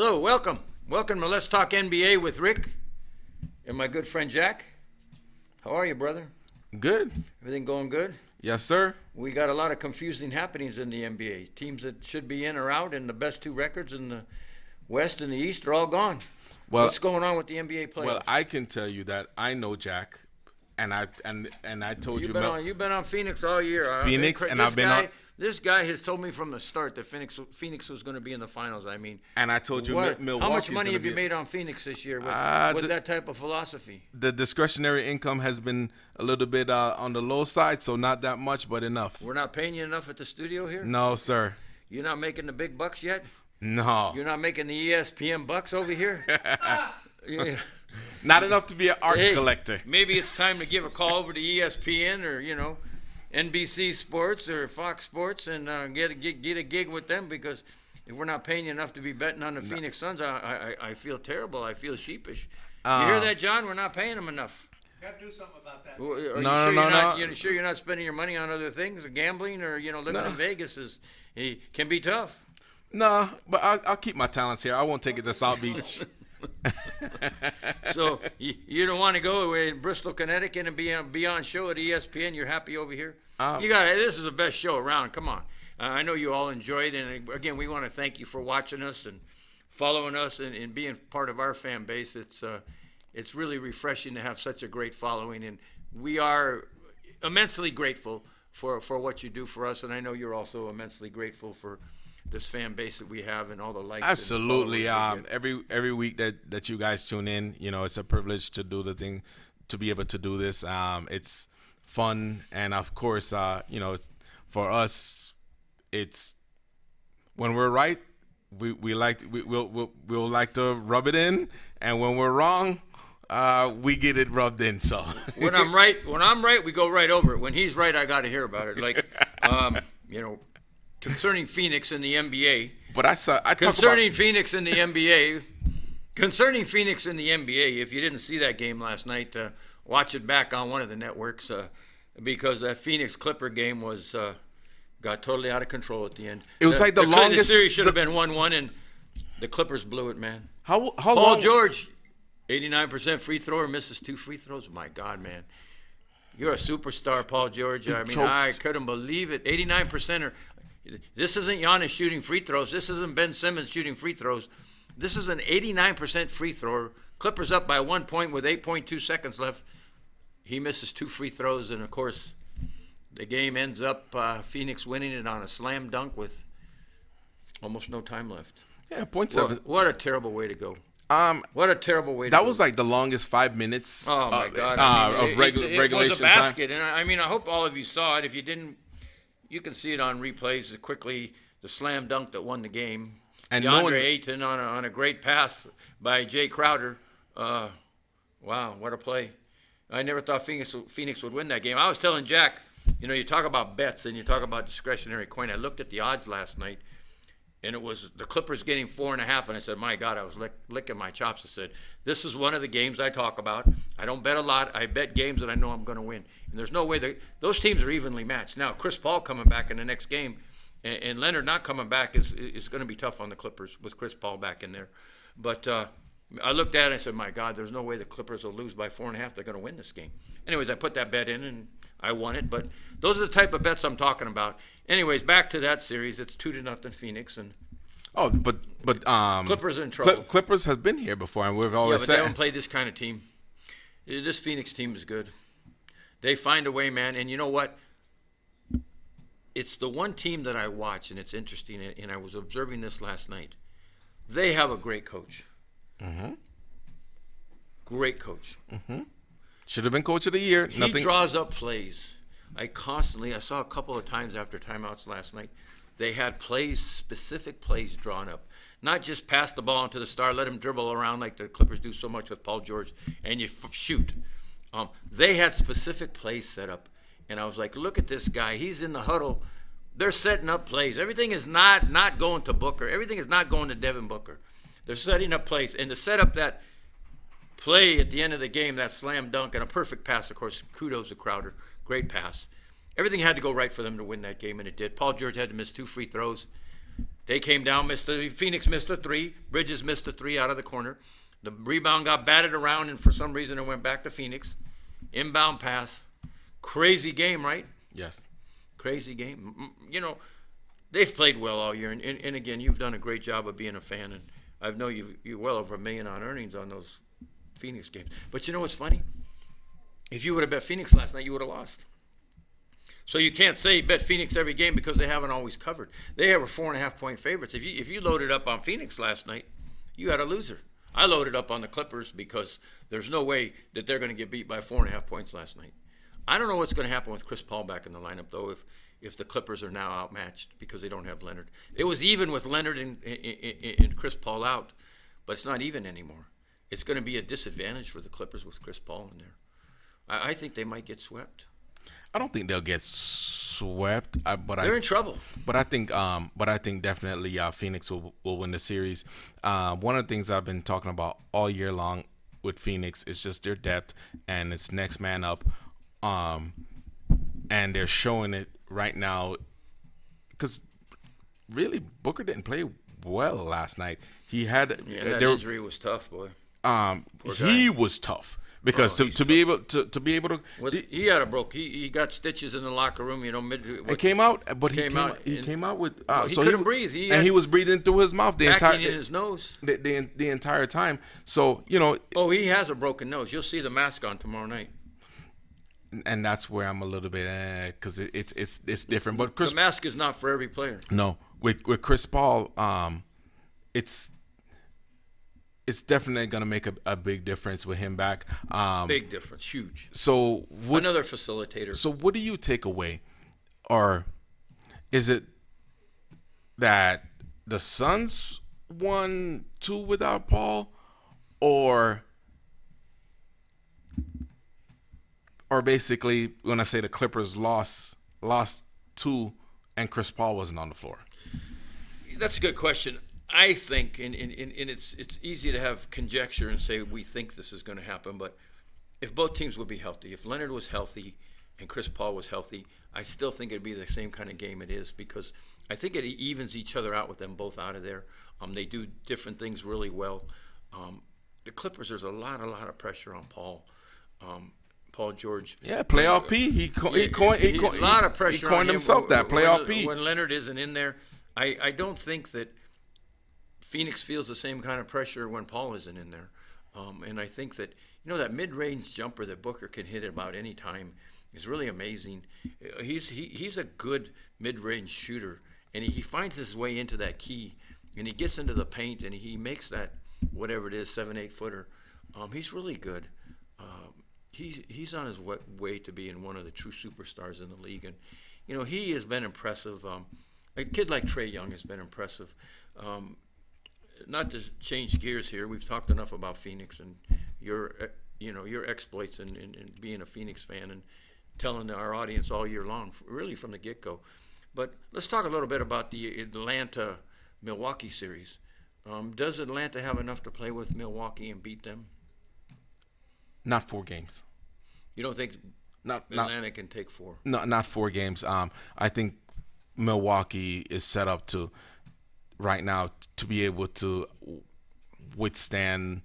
Hello, welcome. Welcome to Let's Talk NBA with Rick and my good friend Jack. How are you, brother? Good. Everything going good? Yes, sir. We got a lot of confusing happenings in the NBA. Teams that should be in or out, and the best two records in the West and the East are all gone. Well, What's going on with the NBA playoffs? well, I can tell you that I know Jack, and I and and I told You've you, been Mel- on. You've been on Phoenix all year. I- Phoenix, and I've been on- This guy has told me from the start that Phoenix Phoenix was going to be in the finals. I mean, and I told you what, Mil- how much money have you made on Phoenix this year with, Uh, with the- that type of philosophy? The discretionary income has been a little bit uh, on the low side, so not that much, but enough. We're not paying you enough at the studio here. No, sir. You're not making the big bucks yet. No, You're not making the ESPN bucks over here. yeah. not enough to be an art Hey, collector. Maybe it's time to give a call over to ESPN or you know, NBC Sports or Fox Sports and uh, get a gig, get a gig with them because if we're not paying you enough to be betting on the Phoenix Suns, I, I I feel terrible. I feel sheepish. you hear Uh, that, John? We're not paying them enough. Got to do something about that. Well, Are you No, sure no, you're no, not, no. You're sure you're not spending your money on other things, gambling, or you know, living No. in Vegas is it can be tough. No, but I'll, I'll keep my talents here. I won't take it to South Beach. So you, you don't want to go away in Bristol, Connecticut, and be on be on show at ESPN. You're happy over here. Um, you got this is the best show around. Come on, uh, I know you all enjoyed, and again, we want to thank you for watching us and following us and, and being part of our fan base. It's uh, it's really refreshing to have such a great following, and we are immensely grateful for for what you do for us. And I know you're also immensely grateful for this fan base that we have and all the likes. Absolutely. Um, every every week that that you guys tune in, you know, it's a privilege to do the thing, to be able to do this. Um, it's fun, and of course, uh, you know, for us, it's when we're right, we we like we, we'll, we'll we'll like to rub it in, and when we're wrong, uh, we get it rubbed in. So when I'm right, when I'm right, we go right over it. When he's right, I got to hear about it. Like, um, you know, concerning Phoenix in the NBA, but I saw I concerning about Phoenix in the NBA, concerning Phoenix in the NBA. If you didn't see that game last night, uh, watch it back on one of the networks uh, because that Phoenix Clipper game was uh, got totally out of control at the end. It was like the Cl- longest- The series should have been one-one, and the Clippers blew it, man. how how Paul long George, 89% free thrower, misses two free throws. My God, man. You're a superstar, Paul George. I mean, choked. I couldn't believe it. 89% are. This isn't Giannis shooting free throws. This isn't Ben Simmons shooting free throws. This is an 89% free thrower. Clippers up by one point with 8.2 seconds left. He misses two free throws, and of course, the game ends up uh, Phoenix winning it on a slam dunk with almost no time left. yeah point What, what a terrible way to go. Um, What a terrible way to that was like the longest five minutes. Oh my uh, God! uh, I mean, of it- regu- it, it regulation was a time. basket, and I I mean, I hope all of you saw it. If you didn't, you can see it on replays quickly. The slam dunk that won the game, And no DeAndre one- Ayton on a, on a great pass by Jae Crowder. Uh, wow, what a play! I never thought Phoenix Phoenix would win that game. I was telling Jack, you know, you talk about bets and you talk about discretionary coin. I looked at the odds last night, and it was the Clippers getting four and a half. And I said, my God, I was lick, licking my chops. I said, this is one of the games I talk about. I don't bet a lot. I bet games that I know I'm going to win. And there's no way that those teams are evenly matched. Now, Chris Paul coming back in the next game, and, and Leonard not coming back is is going to be tough on the Clippers with Chris Paul back in there. But uh, I looked at it and I said, my God, there's no way the Clippers will lose by four and a half. They're going to win this game. Anyways, I put that bet in and I won it. But those are the type of bets I'm talking about. Anyways, back to that series. It's two to nothing Phoenix and. Oh, but but um, Clippers in trouble. Clippers has been here before, and we've always Yeah, but they haven't played this kind of team. This Phoenix team is good. They find a way, man. And you know what? It's the one team that I watch, and it's interesting. and- I was observing this last night. They have a great coach. Mm-hmm. Great coach. Should have been coach of the year. He Nothing. draws up plays. I constantly, I saw a couple of times after timeouts last night, they had plays, specific plays drawn up. Not just pass the ball into the star, let him dribble around like the Clippers do so much with Paul George, and you f- shoot. Um, they had specific plays set up, and I was like, look at this guy. He's in the huddle. They're setting up plays. Everything is not not going to Booker. Everything is not going to Devin Booker. They're setting up plays, and to set up that play at the end of the game, that slam dunk and a perfect pass, of course. Kudos to Crowder. Great pass. Everything had to go right for them to win that game, and it did. Paul George had to miss two free throws. They came down, missed a, Phoenix missed a three. Bridges missed a three out of the corner. The rebound got batted around, and for some reason it went back to Phoenix. Inbound pass. Crazy game, right? Yes. Crazy game. You know, they've played well all year, and, and, and again, you've done a great job of being a fan, and I know you've you're well over a million on earnings on those Phoenix games. But you know what's funny? If you would have bet Phoenix last night, you would have lost. So you can't say bet Phoenix every game because they haven't always covered. They were four and a half point favorites. If you if you loaded up on Phoenix last night, you had a loser. I loaded up on the Clippers because there's no way that they're going to get beat by four and a half points last night. I don't know what's going to happen with Chris Paul back in the lineup though. If if the Clippers are now outmatched because they don't have Leonard, it was even with Leonard and, and, and Chris Paul out, but it's not even anymore. It's going to be a disadvantage for the Clippers with Chris Paul in there. I, I think they might get swept. I don't think they'll get swept, uh, but They're I in trouble. but I think um but I think definitely uh, Phoenix will will win the series. Uh, one of the things I've been talking about all year long with Phoenix is just their depth and it's next man up. Um, and they're showing it right now because really Booker didn't play well last night. He had Yeah, uh, that there- injury was tough, boy. Um he was tough because Oh, to, to be able to, to be able to What, he, he had a broke. He, he got stitches in the locker room. You know, mid. he What, came out, but he Came came, out he came out with uh, Well, he so couldn't wa- breathe. He and he was breathing through his mouth the entire in his nose. the, the the entire time. So you know, Oh, he has a broken nose. You'll see the mask on tomorrow night. and that's where I'm a little bit because it, it's it's it's different. But Chris, The mask is not for every player. no, with with Chris Paul, um, it's it's definitely gonna make a, a big difference with him back. Um, Big difference. Huge. so what Another facilitator. So what do you take away, or is it that the Suns won two without Paul, or or basically when I say the Clippers lost lost two and Chris Paul wasn't on the floor? That's a good question. I think, and, and, and it's it's easy to have conjecture and say we think this is going to happen, but if both teams would be healthy, if Leonard was healthy and Chris Paul was healthy, I still think it'd be the same kind of game it is because I think it evens each other out with them both out of there. Um, they do different things really well. Um, the Clippers, there's a lot, a lot of pressure on Paul, um, Paul George. Yeah, playoff P. He co- he coined he, he- a lot of he pressure. coined on him himself that playoff P. When Leonard isn't in there, I, I don't think that Phoenix feels the same kind of pressure when Paul isn't in there. Um, and I think that you know that mid-range jumper that Booker can hit about any time is really amazing. Uh, He's he, he's a good mid-range shooter, and he, he finds his way into that key, and he gets into the paint, and he makes that whatever it is seven eight footer. Um, he's really good. Um, he's he's on his wa- way to being one of the true superstars in the league, and you know he has been impressive. Um, a kid like Trae Young has been impressive. Um, not to change gears here, we've talked enough about Phoenix and your uh, you know your exploits and, and, and being a Phoenix fan and telling our audience all year long, really from the get go. But let's talk a little bit about the Atlanta Milwaukee series. Um, does Atlanta have enough to play with Milwaukee and beat them? Not four games. You don't think Not not Atlanta can take four? No, not four games. Um, I think Milwaukee is set up to right now to be able to withstand.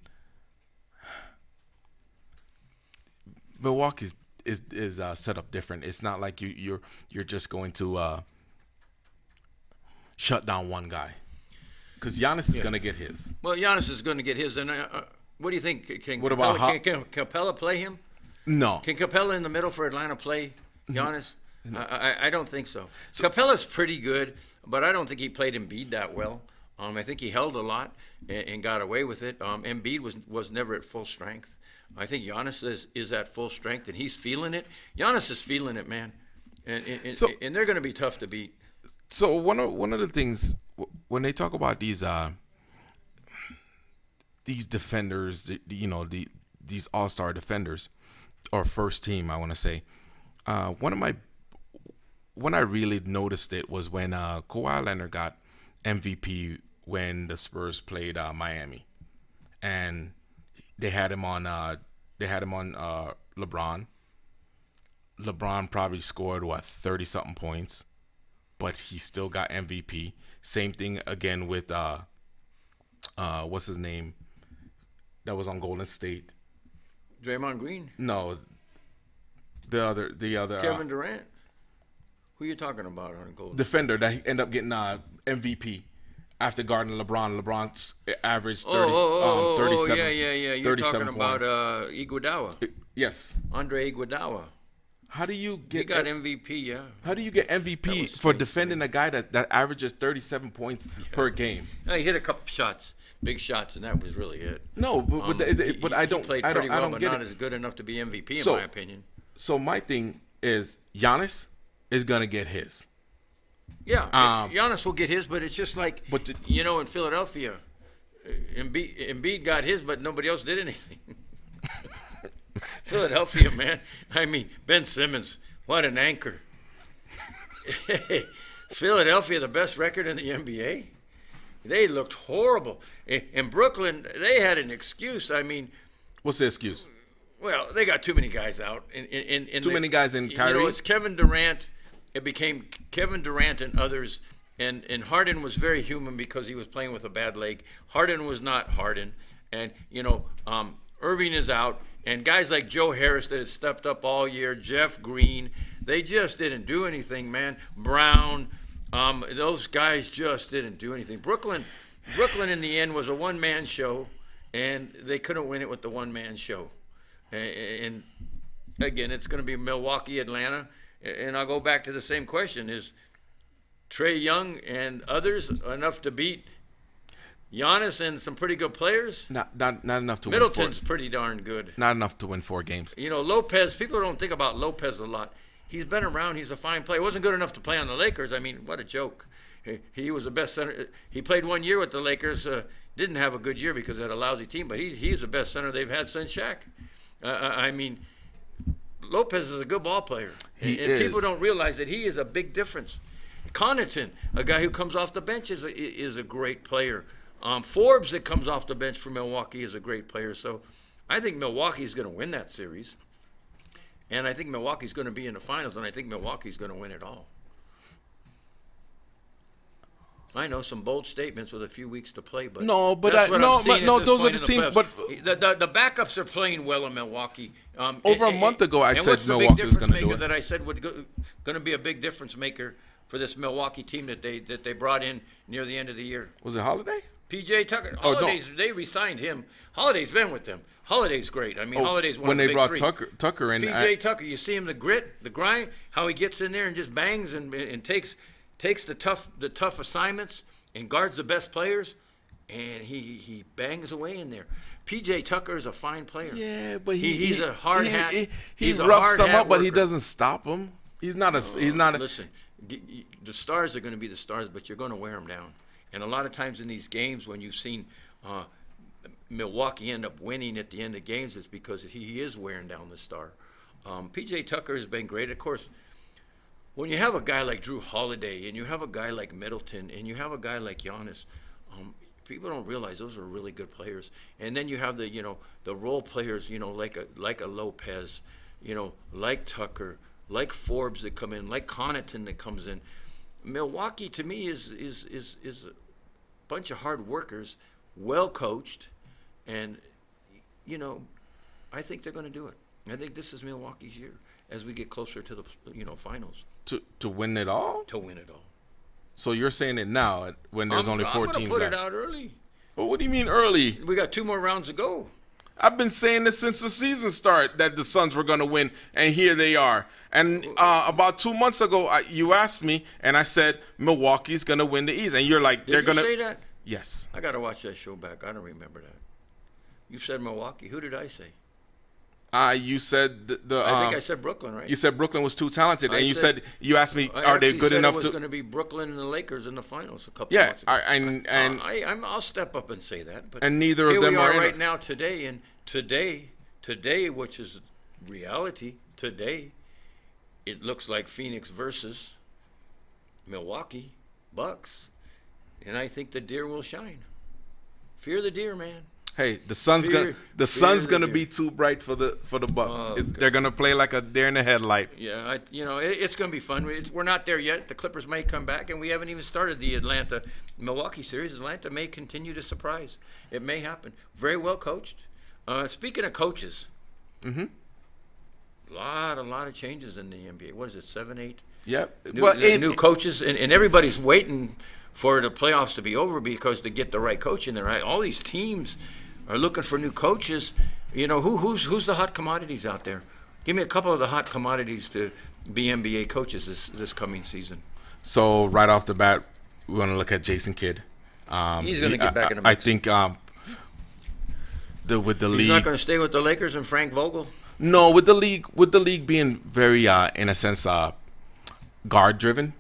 Milwaukee's is is uh, set up different. It's not like you you're you're just going to uh, shut down one guy because Giannis is going to get his. Well, Giannis is going to get his. And uh, uh, what do you think? Can What Capela, about can, can Capela play him? No, Can Capela in the middle for Atlanta play Mm-hmm. Giannis? I, I, I don't think so. Capela's pretty good, but I don't think he played Embiid that well. Um, I think he held a lot and, and got away with it. Um, Embiid was was never at full strength. I think Giannis is, is at full strength and he's feeling it. Giannis is feeling it, man. And, and, So- and they're going to be tough to beat. so one of one of the things when they talk about these uh these defenders, you know, the these all star defenders or first team, I want to say, uh, one of my when I really noticed it was when uh, Kawhi Leonard got MVP when the Spurs played uh, Miami, and they had him on uh, they had him on uh, LeBron. LeBron probably scored what thirty something points but he still got MVP. Same thing again with uh, uh, what's his name? That was on Golden State. Draymond Green, No, the other, the other uh, Kevin Durant. Who you talking about on Golden? defender that he ended up getting uh, MVP after guarding LeBron. LeBron's average 30, oh, oh, oh, um, 37. oh, yeah, yeah, yeah. You're talking about points. uh, Iguodala, yes. Andre Iguodala. How do you He get got MVP, yeah. How do you get MVP for defending a guy that, that averages 37 points per game? No, he hit a couple shots, big shots, and that was really it. No, but, Um, but, he- but he- I don't He played I pretty don't, I well, don't but not it. as good enough to be MVP, in So- my opinion. So my thing is Giannis is gonna get his. Yeah, Um, Giannis will get his, but it's just like But the- you know in Philadelphia, uh, Embiid, Embiid got his, but nobody else did anything. Philadelphia, man. I mean, Ben Simmons, what an anchor. Philadelphia, the best record in the NBA. They looked horrible. In, Brooklyn, they had an excuse. I mean, What's the excuse? well, they got too many guys out. In, in, in, in Too many guys in Kyrie. You know, it's Kevin Durant. It became Kevin Durant and others. And, and Harden was very human because he was playing with a bad leg. Harden was not Harden. And, you know, um, Irving is out. And guys like Joe Harris that has stepped up all year, Jeff Green, they just didn't do anything, man. Brown, um, those guys just didn't do anything. Brooklyn, Brooklyn in the end was a one-man show, and they couldn't win it with the one-man show. A- And again, it's going to be Milwaukee, Atlanta, and I'll go back to the same question: Is Trae Young and others enough to beat Giannis and some pretty good players? Not not not enough to win. Middleton's win pretty darn good. not enough to win four games. You know, Lopez. People don't think about Lopez a lot. He's been around. He's a fine player. wasn't good enough to play on the Lakers. I mean, what a joke. He, he was the best center. He played one year with the Lakers. Uh, didn't have a good year because they had a lousy team. But he, he's the best center they've had since Shaq. Uh, I mean, Lopez is a good ball player, He and, and people don't realize that he is a big difference. Connaughton, a guy who comes off the bench, is a, is a great player. Um, Forbes, that comes off the bench for Milwaukee, is a great player. So, I think Milwaukee is going to win that series, and I think Milwaukee's going to be in the finals, and I think Milwaukee's going to win it all. I know some bold statements with a few weeks to play, but No, but I- no, but no, those are the teams- playoffs. the, the the backups are playing well in Milwaukee. Um, Over a and- month ago, I said what's the big Milwaukee was gonna do it. That I said would go, going to be a big difference maker for this Milwaukee team that they that they brought in near the end of the year. Was it Holiday? PJ Tucker, Oh, Holidays, they re-signed him. Holiday's been with them. Holiday's great. I mean, Oh, Holiday's one when the they brought three. Tucker Tucker in. PJ I- Tucker, you see him the grit, the grind, how he gets in there and just bangs and, and takes takes the tough the tough assignments and guards the best players, and he he bangs away in there. PJ Tucker is a fine player. yeah, but He- he, he's a hard he, hat. He, he He's roughs them up, but he doesn't stop them. He's not a. he's not. A, Listen, the stars are going to be the stars, but you're going to wear them down. And a lot of times in these games, when you've seen uh, Milwaukee end up winning at the end of games, it's because he, he is wearing down the star. Um, PJ Tucker has been great. Of course, when you have a guy like Jrue Holiday and you have a guy like Middleton and you have a guy like Giannis, um, people don't realize those are really good players. And then you have the you know the role players, you know like a like a Lopez, you know like Tucker, like Forbes that come in, like Connaughton that comes in. Milwaukee to me is is is is a bunch of hard workers, well coached, and you know I think they're going to do it. I think this is Milwaukee's year as we get closer to the you know finals to to win it all. to win it all. So you're saying it now when there's I'm, only I'm gonna teams put left. it out early. But what do you mean early? We got two more rounds to go. I've been saying this since the season start that the Suns were going to win, and here they are. And uh, about two months ago, I, you asked me, and I said Milwaukee's going to win the East, and you're like, Did they're you going to. say that? Yes, I got to watch that show back. I don't remember that. You said Milwaukee. Who did I say? Uh, you said the. the I think um, I said Brooklyn, right? you said Brooklyn was too talented, I and you said- said, you asked me, I are they good said enough it was to? going to be Brooklyn and the Lakers in the finals a couple Yeah, months ago. I, and and Uh, I, I'm, I'll step up and say that. But And neither of them we are are right now today, and today, today, which is reality, today, it looks like Phoenix versus Milwaukee Bucks, and I think the deer will shine. Fear the deer, man. Hey, the sun's Fear- gonna the sun's gonna be too bright for the for the Bucks. Oh, It- they're gonna play like a deer in the headlight. Yeah, I, you know, it, it's going to be fun. It's, we're not there yet. The Clippers may come back, and we haven't even started the Atlanta Milwaukee series. Atlanta may continue to surprise. It may happen. Very well coached. Uh, speaking of coaches, mm-hmm. lot, a lot of changes in the NBA. What is it, seven, eight? Yep. New, well, and- new coaches, and, and everybody's waiting for the playoffs to be over because to get the right coach in there. Right? All these teams are looking for new coaches. You know, who, who's who's the hot commodities out there? Give me a couple of the hot commodities to be NBA coaches this this coming season. So right off the bat, we want to look at Jason Kidd. Um, He's gonna he- get back I, in the I think um, the with the He's league. He's not going to stay with the Lakers and Frank Vogel. No, with the league, with the league being very, uh, in a sense, uh, guard driven.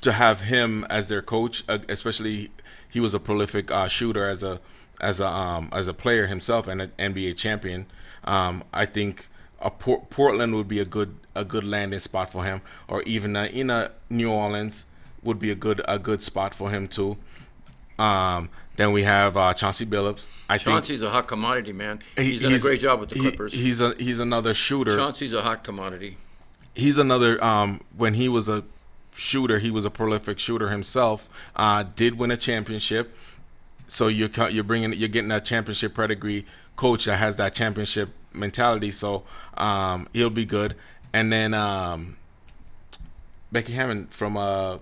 To have him as their coach, uh, especially he was a prolific uh, shooter as a as a um, as a player himself and an NBA champion. Um, I think a Por- Portland would be a good a good landing spot for him, or even uh, in a New Orleans would be a good a good spot for him too. Um, then we have uh, Chauncey Billups. I think Chauncey's a hot commodity, man. he- He's done a great job with the he- Clippers. he's a he's another shooter. Chauncey's a hot commodity. he's another um when he was a shooter he was a prolific shooter himself uh did win a championship so you're you're bringing you're getting a championship pedigree coach that has that championship mentality. So um he'll be good. And then um Becky Hammon from uh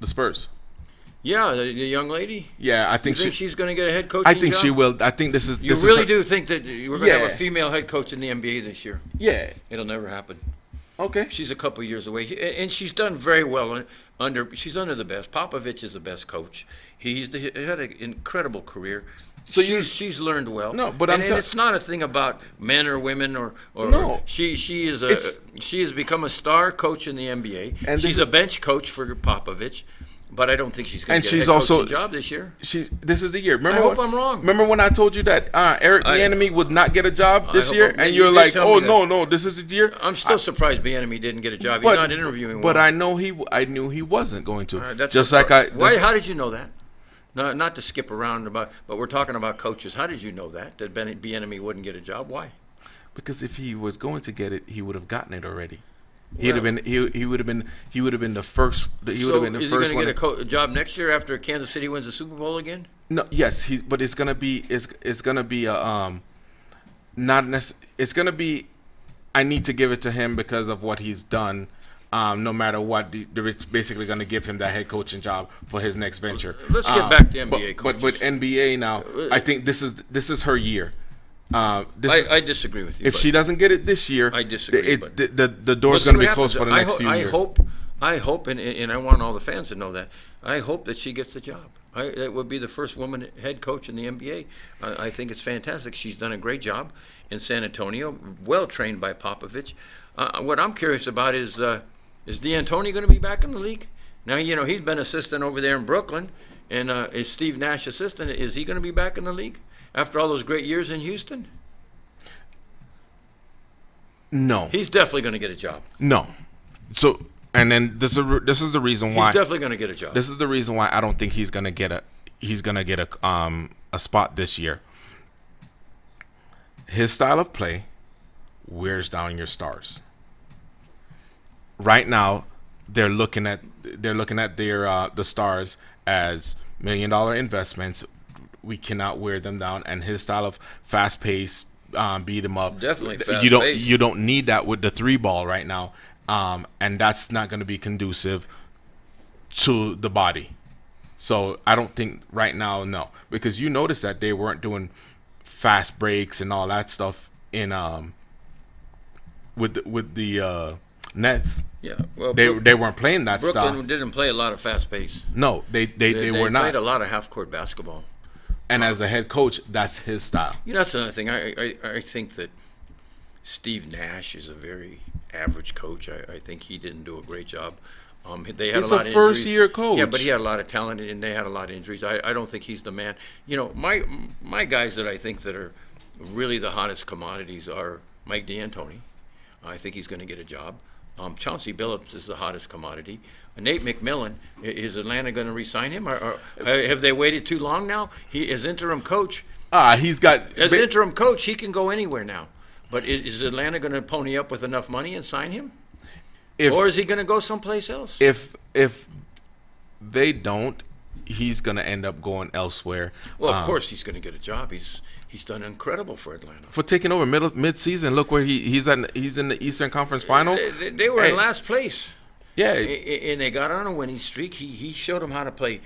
the Spurs. Yeah, the, the young lady. yeah I think, think she she's going to get a head coaching I think job? she will. I think this is You this really is do think that we're going to have a female head coach in the NBA this year? yeah. It'll never happen. okay. She's a couple years away, and she's done very well under. She's under the best. Popovich is the best coach. He's the, he had an incredible career. So she's, you- she's learned well. No, but and, I'm and it's not a thing about men or women or or No. She she is a she has become a star coach in the NBA. And she's this a bench coach for Popovich, but I don't think she's going to get she's a also- job this year. She's. This is the year. Remember? I hope when- I'm wrong. Remember when I told you that uh, Eric I- Bieniemy would not get a job this hope year, and you you're did like, "Oh no, no, this is the year." I'm still surprised Bieniemy didn't get a job. He's not interviewing. But. I know he. I knew he wasn't going to. Right, that's just like I. Why? How did you know that? No, not to skip around about, but we're talking about coaches. How did you know that that Ben Bieniemy wouldn't get a job? Why? because if he was going to get it, he would have gotten it already. He'd have been. He, he would have been. He would have been the first. He would so have been the is he first going one. to get a, co- job next year after Kansas City wins the Super Bowl again? No, yes, he. But it's gonna be. It's it's gonna be a um, not necess- It's gonna be. I need to give it to him because of what he's done. Um, no matter what, they're basically gonna give him that head coaching job for his next venture. Let's get Um, back to NBA but, but with. NBA now, I think this is this is her year. Uh, this I, I disagree with you. if she doesn't get it this year, I disagree, It, the, the the door's gonna be closed for the I next ho- few I years. hope, I hope, and, and I want all the fans to know that. I hope that she gets the job. I, that would be the first woman head coach in the NBA. I, I think it's fantastic. She's done a great job in San Antonio, well trained by Popovich. Uh, what I'm curious about is uh, is D'Antoni going to be back in the league? Now you know he's been assistant over there in Brooklyn, and uh, is Steve Nash assistant? Is he going to be back in the league after all those great years in Houston? no, He's definitely going to get a job. no. So and then this is this is the reason why He's definitely going to get a job. This is the reason why I don't think he's gonna get a he's gonna get a um a spot this year. His style of play wears down your stars. Right now, they're looking at they're looking at their uh, the stars as million dollar investments. We cannot wear them down, and his style of fast pace, um, beat him up. Definitely You don't fast-paced. you don't need that with the three ball right now, um, and that's not going to be conducive to the body. So I don't think right now, no, because you notice that they weren't doing fast breaks and all that stuff in um with the, with the uh, Nets. yeah, well, They Brook- they weren't playing that Brooklyn style. didn't play a lot of fast pace. No, they they, they, were not. played a lot of half court basketball. And as a head coach, that's his style. You know, that's another thing. I, I, I think that Steve Nash is a very average coach. I, I think he didn't do a great job. Um, they had He's a a lot of first-year coach. Yeah, but he had a lot of talent, and they had a lot of injuries. I, I don't think he's the man. You know, my my guys that I think that are really the hottest commodities are Mike D'Antoni. I think he's going to get a job. Um, Chauncey Billups is the hottest commodity. Nate McMillan, is Atlanta going to re-sign him, or, or uh, have they waited too long now? He is interim coach. Ah, he's got As interim coach, he can go anywhere now. But is Atlanta going to pony up with enough money and sign him, if or is he going to go someplace else? if if they don't, he's gonna end up going elsewhere. well, of Um, course he's going to get a job. He's he's done incredible for Atlanta. for taking over middle mid season. Look where he he's at. He's in the Eastern Conference Final. They, they- they were Hey. in last place. Yeah, and they got on a winning streak. He he showed them how to play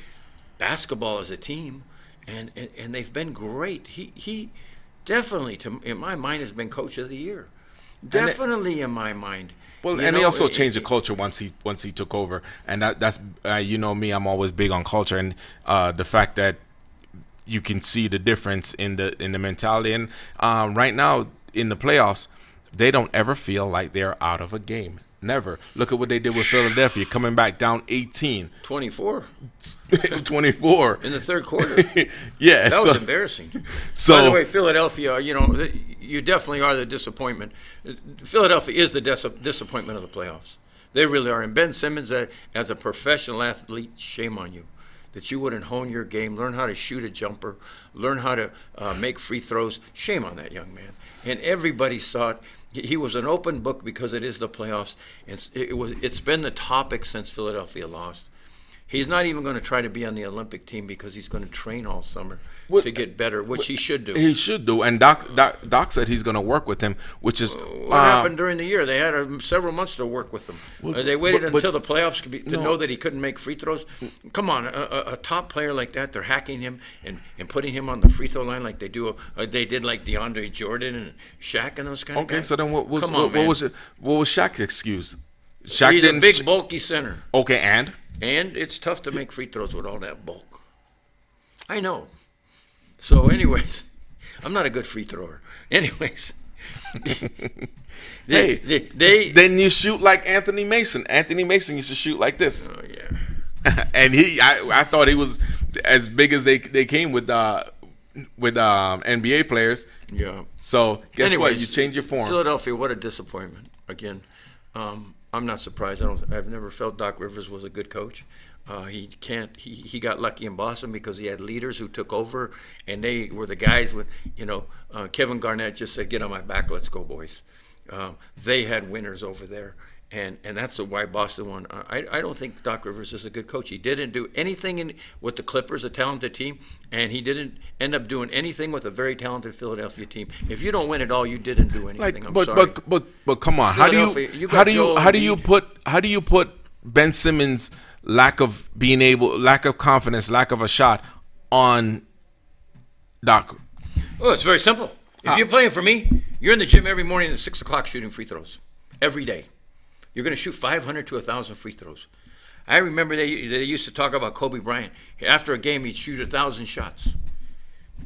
basketball as a team, and and, and they've been great. He he definitely, to in my mind, has been coach of the year. Definitely in my mind. Well, You and he also it- changed the culture once he once he took over, and that that's uh, you know me, I'm always big on culture and uh, the fact that you can see the difference in the in the mentality. And um, right now in the playoffs, they don't ever feel like they're out of a game. Never. Look at what they did with Philadelphia, coming back down 18, 24 24. in the third quarter. yeah, That so, was embarrassing. so By the way, Philadelphia, you know, you definitely are the disappointment. Philadelphia is the dis- disappointment of the playoffs. They really are. And Ben Simmons, as a professional athlete, shame on you that you wouldn't hone your game, learn how to shoot a jumper, learn how to uh, make free throws. Shame on that young man. And everybody saw it. He- was an open book because it is the playoffs. It's, it was. It's been the topic since Philadelphia lost. He's not even going to try to be on the Olympic team because he's going to train all summer What- to get better, which he should do. he should do. And Doc Doc, Doc said he's going to work with him, which is what um, happened during the year? They had uh, several months to work with him. Uh, they waited but- but- until the playoffs could be, to No. know that he couldn't make free throws. Come on, a, a, a top player like that, they're hacking him and, and putting him on the free throw line like they do. Uh, they did like DeAndre Jordan and Shaq and those kind of Okay, so then what was on, what, what was it? What was Shaq's excuse? Shaq He's a didn't. big, bulky center, okay, and and it's tough to make free throws with all that bulk. I know. So, anyways, I'm not a good free thrower. Anyways. Hey, they, they, they then you shoot like Anthony Mason. Anthony Mason used to shoot like this, oh yeah. and he I, I thought he was as big as they they came with uh with um NBA players. Yeah. So guess what? You change your form. Philadelphia, what a disappointment. Again, um, I'm not surprised. I don't. I've never felt Doc Rivers was a good coach. Uh, he can't. He, he got lucky in Boston because he had leaders who took over, and they were the guys. With you know, uh, Kevin Garnett just said, "Get on my back, let's go, boys." Um, they had winners over there, and and that's why Boston won. I I don't think Doc Rivers is a good coach. He didn't do anything in with the Clippers, a talented team, and he didn't end up doing anything with a very talented Philadelphia team. If you don't win it all, you didn't do anything. like, I'm but sorry. but but but come on. How do you, you how do you Joel how do you put how do you put Ben Simmons lack of being able lack of confidence lack of a shot on Doc? Oh, it's very simple. If you're playing for me, you're in the gym every morning at six o'clock shooting free throws every day. You're going to shoot 500 to 1,000 free throws. I remember they, they used to talk about Kobe Bryant. After a game, he'd shoot a thousand shots.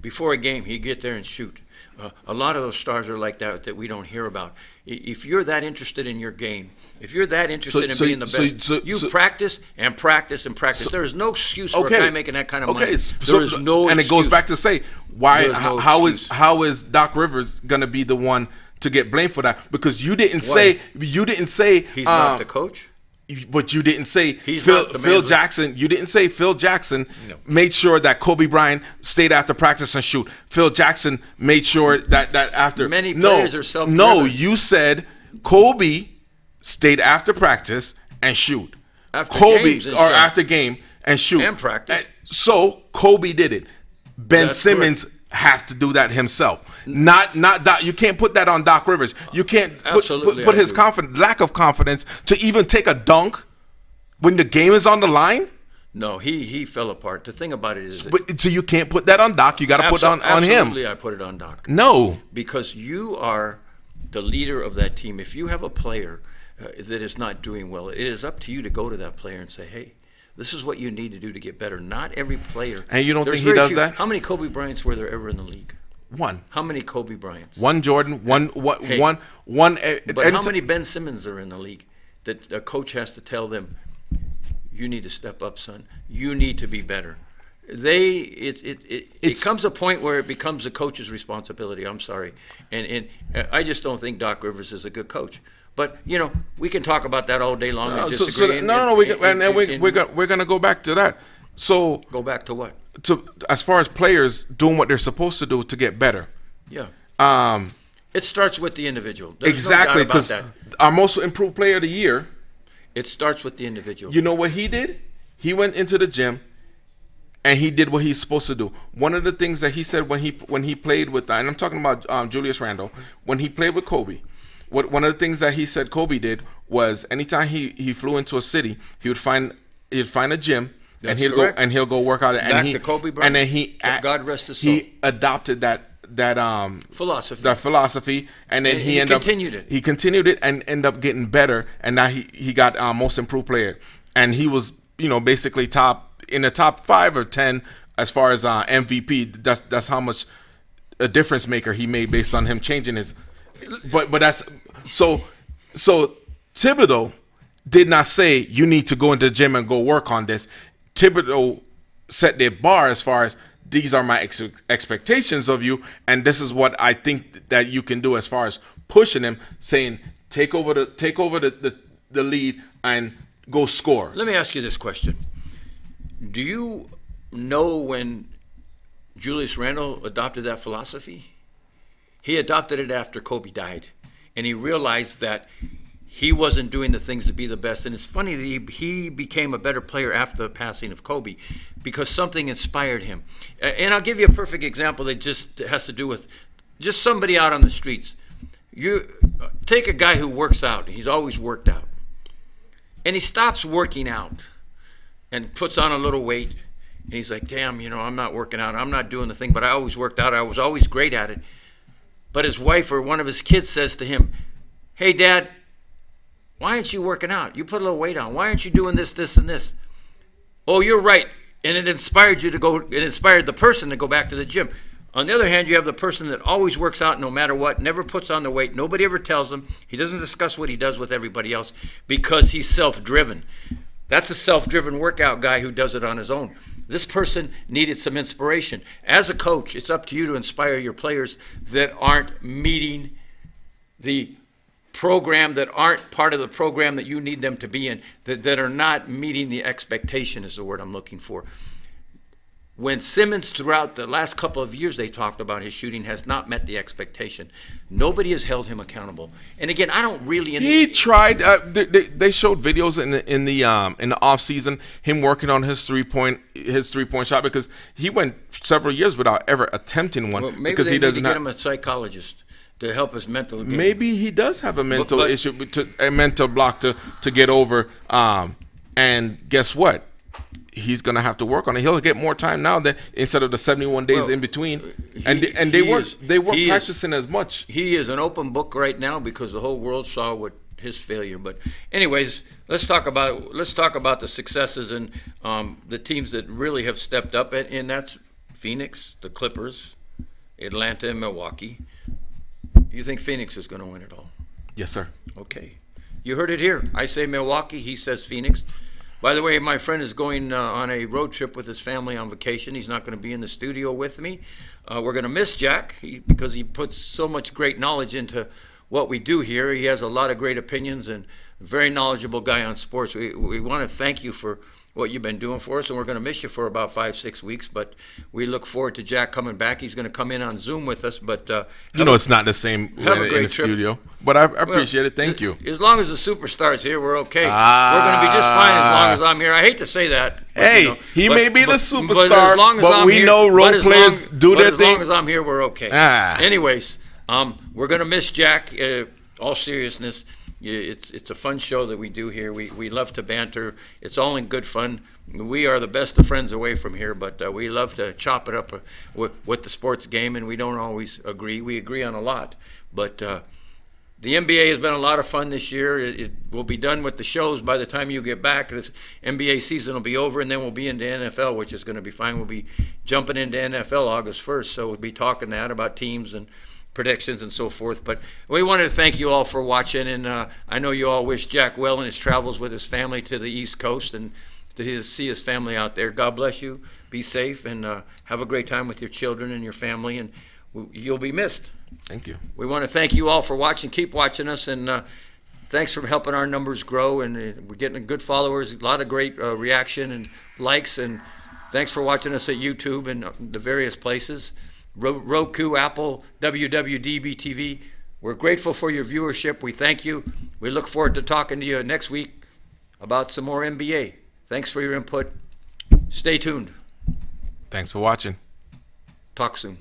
Before a game, he'd get there and shoot. Uh, a lot of those stars are like that that we don't hear about. If you're that interested in your game, if you're that interested in so- being the best, so- you so- practice and practice and practice. there is no excuse for Okay. a guy making that kind of money. Okay, There is no and it goes back to say why There's how, no how is how is Doc Rivers gonna be the one to get blamed for that? Because you didn't Why? say you didn't say He's um, not the coach. but you didn't say He's Phil, Phil. Jackson. You didn't say Phil Jackson No. made sure that Kobe Bryant stayed after practice and shoot. Phil Jackson made sure that that after Many no, players are self-driven. No, you said Kobe stayed after practice and shoot. After Kobe or after game and shoot And practice. So Kobe did it. Ben That's Simmons have to do that himself. Not not Doc. You can't put that on Doc Rivers. You can't put, put, put his confidence lack of confidence to even take a dunk when the game is on the line. No, he he fell apart. The thing about it is, But so you can't put that on Doc. You got to put it on on him. Absolutely, I put it on Doc No. because you are the leader of that team. If you have a player uh, that is not doing well, it is up to you to go to that player and say, "Hey, this is what you need to do to get better." Not every player. And you don't There's think he does few- that? How many Kobe Bryants were there ever in the league? One. How many Kobe Bryants? One Jordan. One. What? Hey. one. One. uh, But how many Ben Simmons are in the league that a coach has to tell them, you need to step up, son. You need to be better. They it it, it, it comes a point where it becomes a coach's responsibility. I'm sorry, and and I just don't think Doc Rivers is a good coach. But you know, we can talk about that all day long. No, and so, disagree so, and- no, no, no. We, and- and, and we, and- we're gonna we're gonna go back to that. So, go back to what? to as far as players doing what they're supposed to do to get better, Yeah, um, it starts with the individual. There's exactly no because that. our most improved player of the year. It starts with the individual. You know what he did? He went into the gym and he did what he's supposed to do. One of the things that he said when he when he played with, and I'm talking about um, Julius Randle, when he played with Kobe. What one of the things that he said Kobe did was anytime he he flew into a city, he would find he'd find a gym. That's and he'll correct. go and he'll go work out. Back and he, to Kobe Bryant. And then he God rest his soul. he adopted that that um Philosophy. that philosophy, and then And he, he ended continued up, it. He continued it and ended up getting better, and now he he got uh, most improved player, and he was you know basically top in the top five or ten as far as uh, MVP. That's that's how much a difference maker he made based on him changing his. But but that's so so Thibodeau did not say you need to go into the gym and go work on this. Thibodeau set their bar as far as these are my ex- expectations of you, and this is what I think that you can do as far as pushing him, saying take over the take over the the, the lead and go score. Let me ask you this question: Do you know when Julius Randle adopted that philosophy? He adopted it after Kobe died, and he realized that he wasn't doing the things to be the best. And it's funny that he, he became a better player after the passing of Kobe because something inspired him. And I'll give you a perfect example that just has to do with just somebody out on the streets. You take a guy who works out, he's always worked out, and he stops working out and puts on a little weight. And he's like, damn, you know, I'm not working out. I'm not doing the thing, but I always worked out. I was always great at it. But his wife or one of his kids says to him, hey, dad, why aren't you working out? You put a little weight on. Why aren't you doing this, this, and this? Oh, you're right. And it inspired you to go, it inspired the person to go back to the gym. On the other hand, you have the person that always works out no matter what, never puts on the weight. Nobody ever tells him. He doesn't discuss what he does with everybody else because he's self driven. That's a self driven workout guy who does it on his own. This person needed some inspiration. As a coach, it's up to you to inspire your players that aren't meeting the program that aren't part of the program that you need them to be in, that, that are not meeting the expectation, is the word I'm looking for. When Simmons, throughout the last couple of years, they talked about his shooting has not met the expectation. Nobody has held him accountable. And again, I don't really. in the- He tried. Uh, they, they, showed videos in the in the um in the off season him working on his three point his three point shot because he went several years without ever attempting one well, maybe because he need to doesn't get have. him a psychologist to help his mental. Game. Maybe he does have a mental but- issue to a mental block to to get over. Um, and guess what? He's gonna have to work on it. He'll get more time now than instead of the seventy one days Well, in between. he- and and they weren't is- they weren't he is- practicing as much. he is an open book right now because the whole world saw what his failure. But anyways, let's talk about let's talk about the successes and um, the teams that really have stepped up, and, and that's Phoenix, the Clippers, Atlanta, and Milwaukee. You think Phoenix is going to win it all? Yes, sir. Okay. You heard it here. I say Milwaukee, he says Phoenix. By the way, my friend is going uh, on a road trip with his family on vacation. He's not going to be in the studio with me. Uh, we're going to miss Jack he, because he puts so much great knowledge into what we do here. He has a lot of great opinions and very knowledgeable guy on sports. We, we want to thank you for what you've been doing for us, and we're going to miss you for about five, six weeks. But we look forward to Jack coming back. He's going to come in on Zoom with us. But uh, You know, it's not the same a in, in the studio, but I, I well, appreciate it. Thank you. As long as the superstar's here, we're okay. we're going to be just fine as long as I'm here. I hate to say that. but, Hey, you know, he but- may be the but- superstar, as long as but I'm we here- know role players long- do but their as thing. long as I'm here, we're okay. Ah. Anyways, um, we're going to miss Jack. Uh, all seriousness, it's it's a fun show that we do here. We we love to banter. It's all in good fun. We are the best of friends away from here, but uh, we love to chop it up uh, with, with the sports game, and we don't always agree. We agree on a lot, but. Uh, the NBA has been a lot of fun this year. It, it will be done with the shows by the time you get back. This NBA season will be over, and then we'll be into NFL, which is going to be fine. We'll be jumping into NFL August 1st, so we'll be talking that about teams and predictions and so forth. But we wanted to thank you all for watching, and uh, I know you all wish Jack well in his travels with his family to the East Coast and to his, see his family out there. God bless you. Be safe and uh, have a great time with your children and your family, and w- you'll be missed. Thank you. We want to thank you all for watching. Keep watching us, and uh, thanks for helping our numbers grow, and uh, we're getting good followers, a lot of great uh, reaction and likes, and thanks for watching us at YouTube and uh, the various places. Ro- Roku, Apple, WWDB TV. We're grateful for your viewership. We thank you. We look forward to talking to you next week about some more NBA. Thanks for your input. Stay tuned. Thanks for watching. Talk soon.